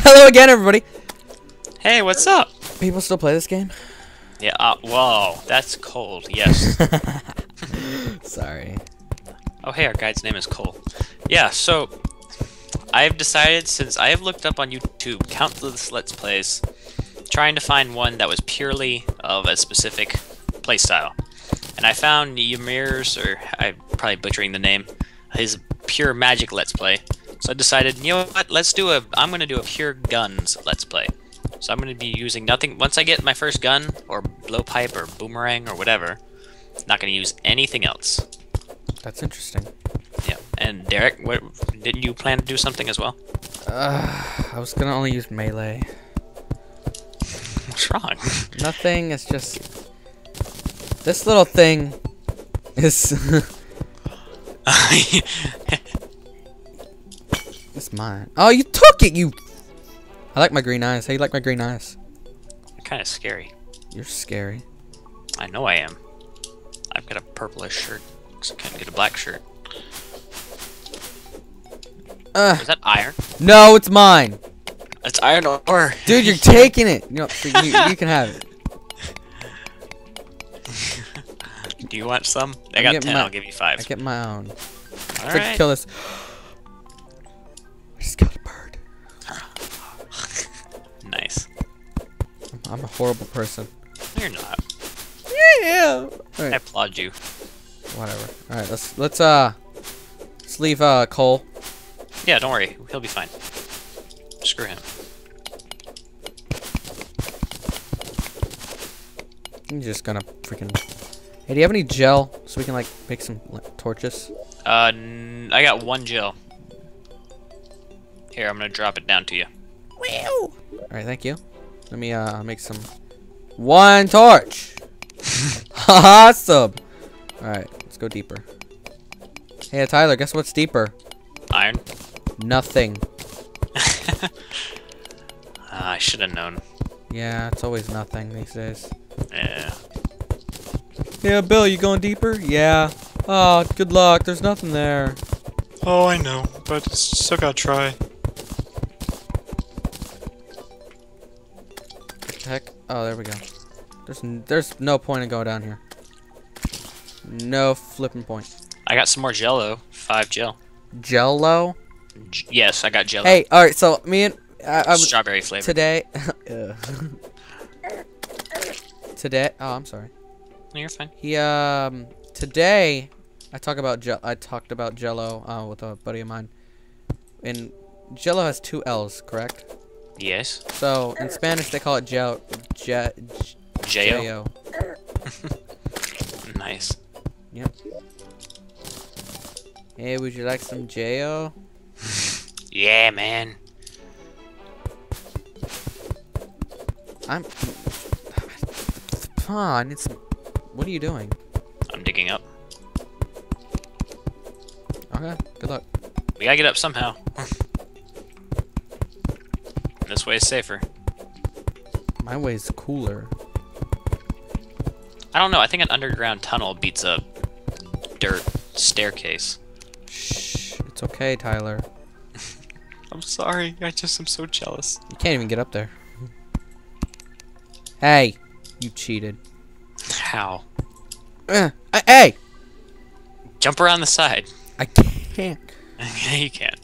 Hello again, everybody. Hey, what's up? People still play this game? Yeah, uh, whoa, that's cold, yes. Sorry. oh, hey, our guide's name is Cole. Yeah, so, I've decided, since I have looked up on YouTube countless Let's Plays, trying to find one that was purely of a specific playstyle. And I found Ymir's, or I'm probably butchering the name, his pure magic Let's Play. So I decided, you know what, let's do a, I'm going to do a pure guns Let's Play. So I'm going to be using nothing, once I get my first gun, or blowpipe, or boomerang, or whatever, not going to use anything else. That's interesting. Yeah, and Derek, what, didn't you plan to do something as well? Uh, I was gonna only use melee. What's wrong? Nothing. It's just this little thing is. mine. Oh, you took it. You. I like my green eyes. How you like my green eyes? kind of scary. You're scary. I know I am. I've got a purplish shirt. So I can't get a black shirt. Uh, Is that iron? no, it's mine. It's iron ore. Dude, you're taking it. You, know, you, you can have it. Do you want some? I I'm got ten. My, I'll give you five. I get my own. All right. kill this. I'm a horrible person. You're not. Yeah. I applaud you. whatever. Alright, let's let's uh let's leave uh Cole. Yeah, don't worry. He'll be fine. Screw him. I'm just gonna freaking Hey, do you have any gel so we can like make some like, torches? Uh, n- I got one gel. Here, I'm gonna drop it down to you. Alright, thank you. Let me uh make some one torch. awesome. Alright, let's go deeper. Hey Tyler, guess what's deeper? Iron. Nothing. Ah, I should have known. Yeah, it's always nothing these days. Yeah. Yeah, Bill, you going deeper? Yeah. Oh, good luck. There's nothing there. Oh, I know, but still gotta try. Oh, there we go. There's n there's no point in going down here. No flipping point. I got some more Jello. Five gel. Jello. J- yes, I got Jello. Hey, all right. So me and I, I was Strawberry flavor. today. Today. Oh, I'm sorry. No, you're fine. He um today I talk about gel I talked about Jello uh, with a buddy of mine. And Jello has two L's, correct? Yes. So in Spanish they call it je, J-O. J-O. Nice. Yep. Hey, would you like some J-O? Yeah, man. I'm Come on, it's What are you doing? I'm digging up. Okay, good luck. We gotta get up somehow. this way is safer. My way's cooler. I don't know. I think an underground tunnel beats a dirt staircase. Shh, it's okay, Tyler. I'm sorry, I just am so jealous. You can't even get up there. Hey, you cheated. How? Uh, uh, hey, Jump around the side. I can't. yeah, you can.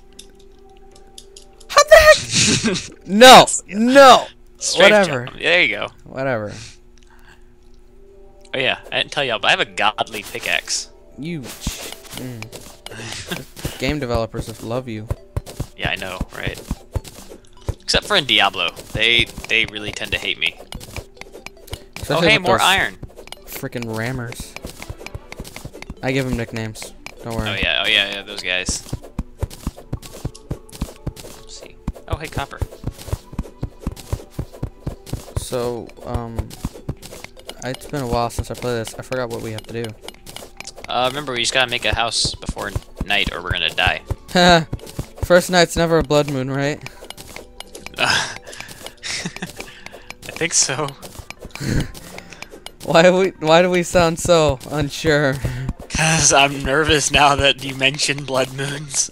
How the heck? no, no. Straight Whatever. jump. There you go. Whatever. Oh yeah, I didn't tell y'all, but I have a godly pickaxe. You. Mm. Game developers just love you. Yeah, I know, right? Except for in Diablo, they they really tend to hate me. Oh Especially hey, more iron. Freaking rammers. I give them nicknames. Don't worry. Oh yeah, oh yeah, yeah, those guys. Let's see. Oh hey, copper. So, um, it's been a while since I played this. I forgot what we have to do. Uh, remember we just gotta make a house before night, or we're gonna die. First night's never a blood moon, right? I think so. Why we? Why do we sound so unsure? Cause I'm nervous now that you mentioned blood moons.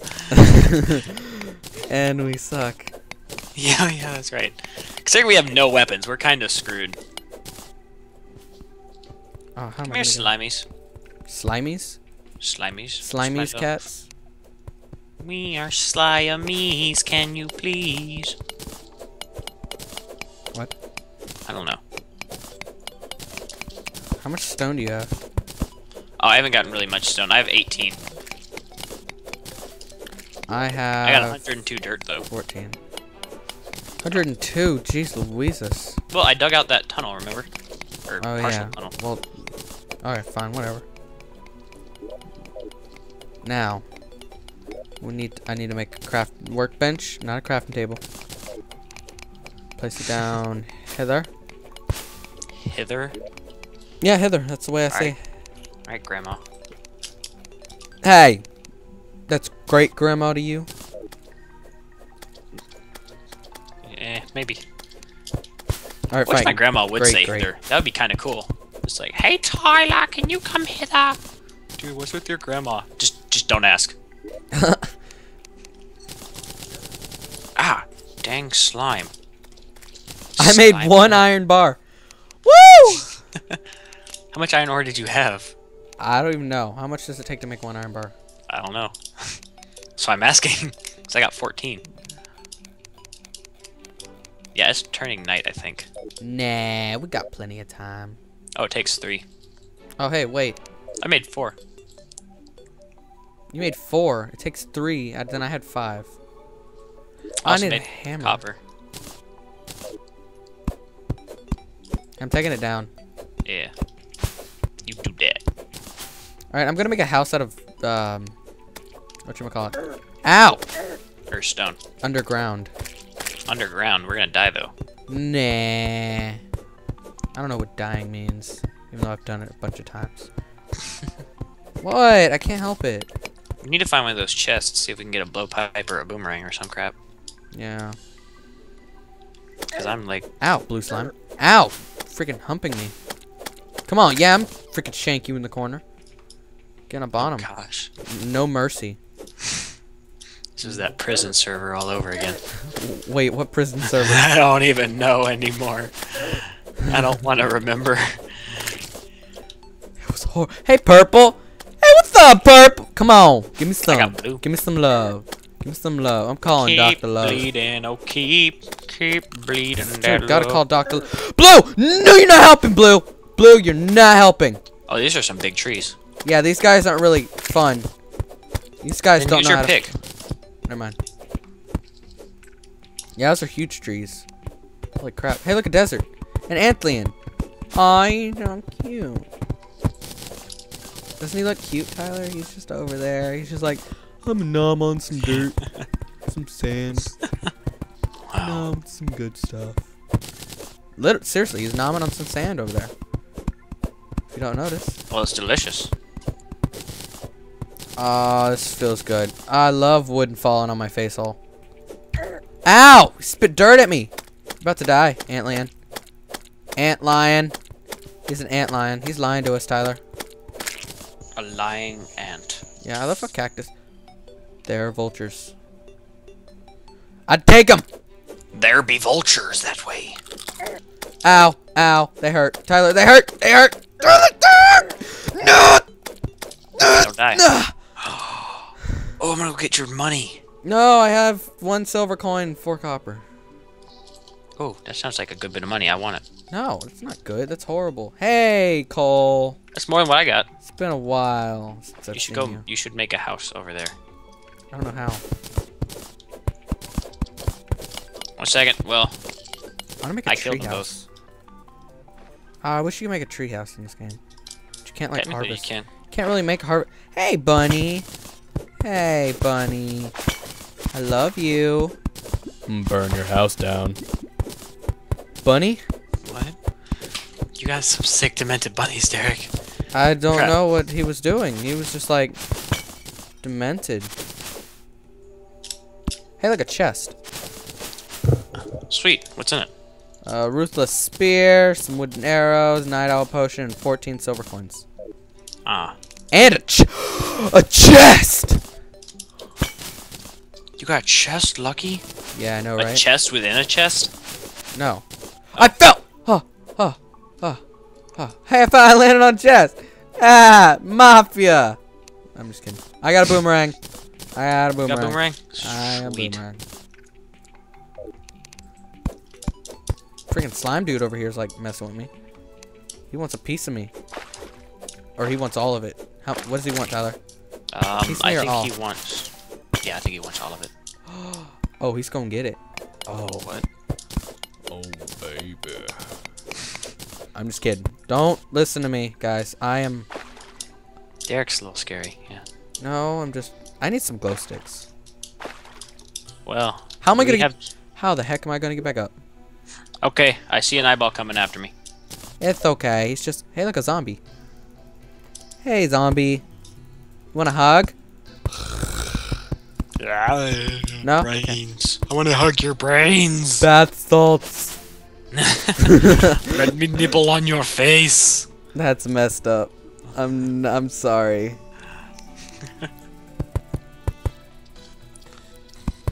And we suck. Yeah, yeah, that's right. Considering we have no weapons, we're kind of screwed. Oh, how am Come here, slimies. Slimies? Slimies. Slimies Slime- cats? We are Slyamies, can you please? What? I don't know. How much stone do you have? Oh, I haven't gotten really much stone. I have 18. I have I got 102 dirt, though. 14. 102, jeez Louises. Well, I dug out that tunnel, remember? Or Oh yeah. tunnel. Well, alright, fine, whatever. Now, we need. I need to make a craft workbench, not a crafting table. Place it down hither. Hither. Yeah, hither. That's the way I say. Alright. Alright, Grandma. Hey, that's great, grandma to you. Eh, maybe. All right, fine. my grandma would Great, say great. That would be kind of cool. Just like, hey Tyler, can you come hither? Dude, what's with your grandma? Just, just don't ask. ah, dang slime. I made Slime. one iron bar. Woo! How much iron ore did you have? I don't even know. How much does it take to make one iron bar? I don't know. So I'm asking, because I got 14. Yeah, it's turning night, I think. Nah, we got plenty of time. Oh, it takes three. Oh, hey, wait. I made four. You made four. It takes three. and then I had five. I I need a hammer. Copper. I'm taking it down. Yeah. You do that. All right, I'm gonna make a house out of um, what you call it? Ow! Or stone. Underground. Underground. We're gonna die though. Nah. I don't know what dying means, even though I've done it a bunch of times. what? I can't help it. We need to find one of those chests. See if we can get a blowpipe or a boomerang or some crap. Yeah. Cause I'm like, Ow, blue slime. Ow! Freaking humping me. Come on, yeah, I'm freaking shank you in the corner. Get on bottom. Oh, gosh, No mercy. This is that prison server all over again. Wait, what prison server? I don't even know anymore. I don't want to remember. It was hor- hey, purple. Hey, what's up, purple? Come on, give me some. Give me some love. Give me some love. I'm calling keep Doctor Love. bleeding, oh keep, keep bleeding. Dude, gotta love. call Doctor. Blue. No, you're not helping, Blue. Blue, you're not helping. Oh, these are some big trees. Yeah, these guys aren't really fun. These guys Then don't use know your how pick. to. Never mind. Yeah, those are huge trees. Holy crap! Hey, look a desert. An antlion. Aw, he's so cute. Doesn't he look cute, Tyler? He's just over there. He's just like, I'm a nom on some dirt, some sand, Wow. nom some good stuff. Lit seriously, he's nomming on some sand over there. If you don't notice. Well, it's delicious. Oh, this feels good. I love wood falling on my face hole. Ow! He spit dirt at me. about to die, ant lion. Ant lion. He's an ant lion. He's lying to us, Tyler. A lying ant. Yeah, I love a cactus. There are vultures. I'd take them. There be vultures that way. Ow, ow, they hurt. Tyler, they hurt. They hurt. No. Don't die. Oh, I'm gonna go get your money. No, I have one silver coin, four copper. Oh, that sounds like a good bit of money. I want it. No, it's not good. That's horrible. Hey, Cole. That's more than what I got. It's been a while since I've You should go. you. You should make a house over there. I don't know how. One second. Well, I want to make a I tree killed house. Uh, I wish you could make a tree house in this game. But you can't like harvest. you can. Can't really make harvest. Hey, bunny. Hey, bunny. I love you. Burn your house down. Bunny? What? You got some sick demented bunnies, Derek. I don't Crap. know what he was doing. He was just like demented. Hey, look a chest. Sweet. What's in it? A ruthless spear, some wooden arrows, night owl potion, and 14 silver coins. Ah, And a ch a chest. You got a chest, Lucky. Yeah, I know, A right? chest within a chest? No. I fell! Huh, huh, huh, huh. Hey, I thought I landed on chest. Ah, mafia. I'm just kidding. I got a boomerang. I got a Got boomerang. boomerang? I got a boomerang. Freaking slime dude over here is like messing with me. He wants a piece of me. Or he wants all of it. How, what does he want, Tyler? Um, Piece of I or think all? he wants. Yeah, I think he wants all of it. Oh, he's gonna get it. Oh, What? Oh, baby. I'm just kidding. Don't listen to me, guys. I am. Derek's a little scary. Yeah. No, I'm just. I need some glow sticks. Well. How am I gonna have? How the heck am I gonna get back up? Okay, I see an eyeball coming after me. It's okay. He's just. Hey, look, a zombie. Hey, zombie. You want a hug? No? Brains. I want to hug your brains. Bath salts. Let me nibble on your face. That's messed up. I'm. I'm sorry.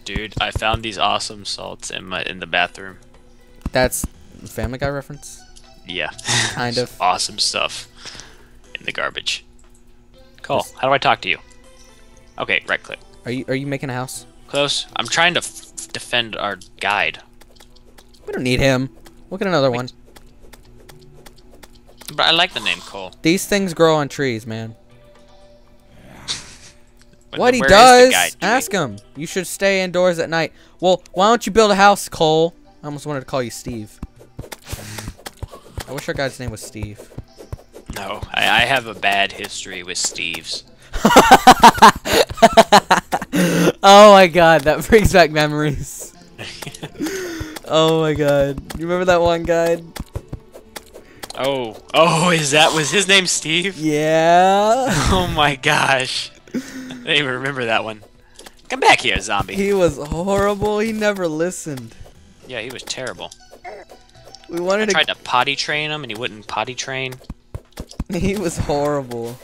Dude, I found these awesome salts in my in the bathroom. That's Family Guy reference. Yeah. Kind of. awesome stuff in the garbage. Cool. How do I talk to you? Okay, right click. Are you Are you making a house? Close. I'm trying to f- defend our guide. We don't need him. We'll get another one. But I like the name Cole. These things grow on trees, man. What he where is the does, guide ask him. You should stay indoors at night. Well, why don't you build a house, Cole? I almost wanted to call you Steve. I wish our guy's name was Steve. No, I, I have a bad history with Steve's. oh my god, that brings back memories. oh my god. You remember that one guy? Oh, oh, is that was his name Steve? Yeah. Oh my gosh, I didn't even remember that one. Come back here, zombie. he was horrible. He never listened. Yeah, he was terrible. We I wanted to. tried to potty train him, and he wouldn't potty train. He was horrible.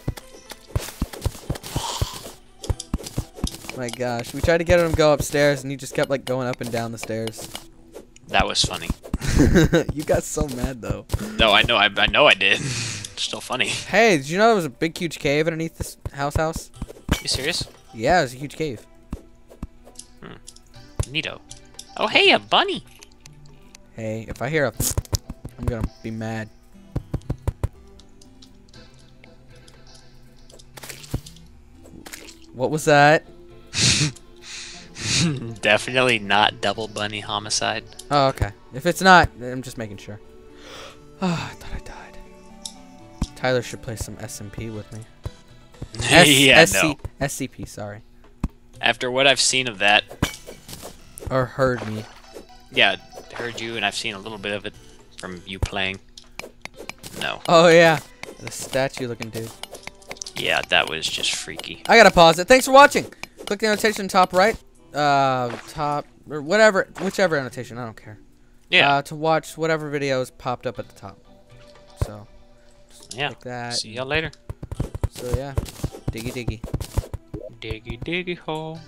My gosh, we tried to get him to go upstairs, and he just kept like going up and down the stairs. That was funny. you got so mad though. No, I know, I, I know, I did. Still funny. Hey, did you know there was a big, huge cave underneath this house? House? You serious? Yeah, it was a huge cave. Hmm. Neato. Oh, hey, a bunny. Hey, if I hear a, I'm gonna be mad. What was that? Definitely not double bunny homicide. Oh, okay. If it's not, I'm just making sure. Oh, I thought I died. Tyler should play some SMP with me. S- yeah, SC- no. SCP, sorry. After what I've seen of that, Or heard me. yeah, heard you, and I've seen a little bit of it from you playing. No. Oh, yeah. The statue looking dude. Yeah, that was just freaky. I gotta pause it. Thanks for watching. Click the annotation top right, uh, top or whatever, whichever annotation. I don't care. Yeah. Uh, to watch whatever videos popped up at the top. So yeah. that. See y'all later. So yeah, diggy diggy. Diggy diggy hole.